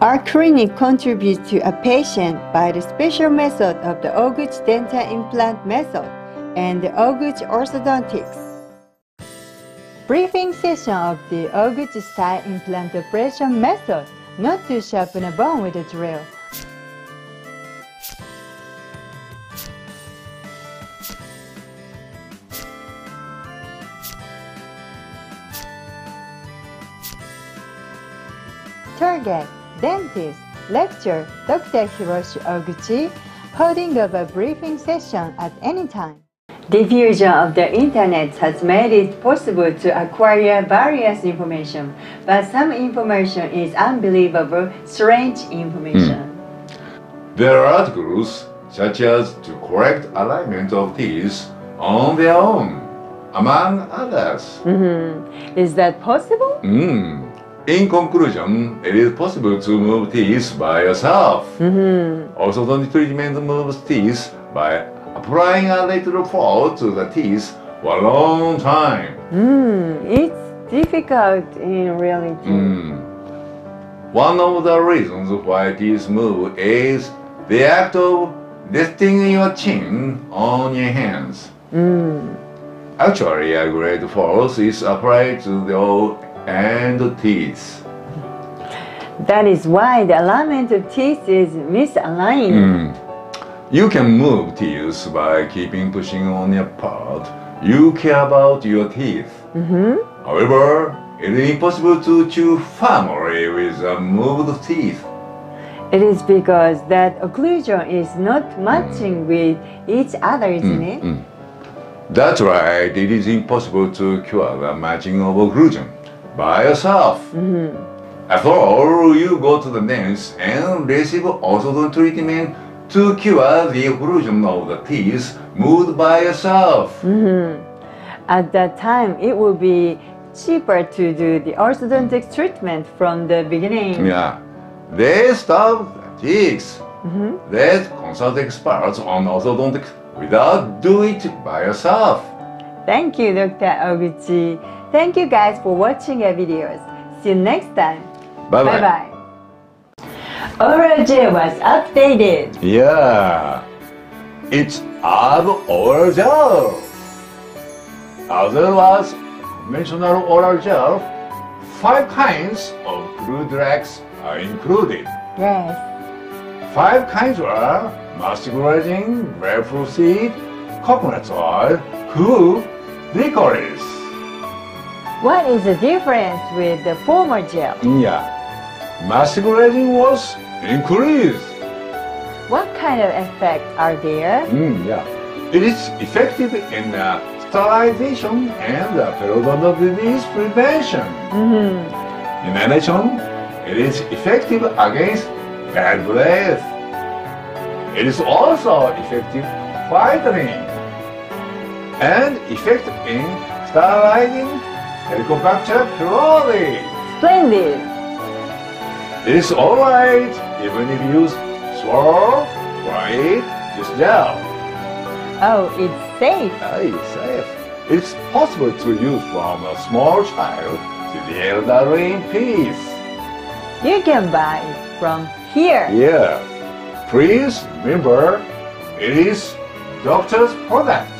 Our clinic contributes to a patient by the special method of the Ohguchi dental implant method and the Ohguchi orthodontics. Briefing session of the Ohguchi style implant operation method, not to sharpen a bone with a drill. Target Dentist Lecture Dr. Hiroshi Ohguchi holding of a briefing session at any time. Diffusion of the internet has made it possible to acquire various information, but some information is unbelievable, strange information. There are articles such as to correct alignment of teeth on their own, among others. Mhm. Is that possible? Mm. In conclusion, it is possible to move teeth by yourself. Mhm. Orthodontic treatment moves teeth by applying a little force to the teeth for a long time. Mm, it's difficult in reality. Mm. One of the reasons why teeth move is the act of resting your chin on your hands. Mm. Actually, a great force is applied to the and teeth. That is why the alignment of teeth is misaligned. Mm. You can move teeth by keeping pushing on your part. You care about your teeth. Mhm. However, it is impossible to chew firmly with a moved teeth. It is because that occlusion is not matching with each other, isn't it? Mm. That's right, it is impossible to cure the matching of occlusion by yourself. Mhm. After all, you go to the dentist and receive orthodontic treatment to cure the occlusion of the teeth moved by yourself. Mhm. At that time, it will be cheaper to do the orthodontic treatment from the beginning. Yeah. They stop the teeth. Mhm. Let's consult experts on orthodontics without do it by yourself. Thank you, Dr. Ohguchi. Thank you guys for watching our videos. See you next time. Bye bye. Bye bye. Oral J was updated. Yeah. It's ab oral gel. As conventional oral gel, five kinds of drugs are included. Yes. Five kinds are mastic resin, grapefruit seed, coconut oil, cool, licorice. What is the difference with the former gel? Yeah. Mastic resin was increased. What kind of effects are there? Mm, yeah. It is effective in uh, sterilization and uh, periodontal disease prevention. Mhm. In addition, it is effective against bad breath. It is also effective whitening and effective in sterilizing Helicobacter pylori. Splendid. It is alright even if you swallow right just gel. Oh, it's safe. Hey, safe. It's possible to use from a small child to the elderly in peace. You can buy it from here. Yeah. Please remember, it is doctor's product.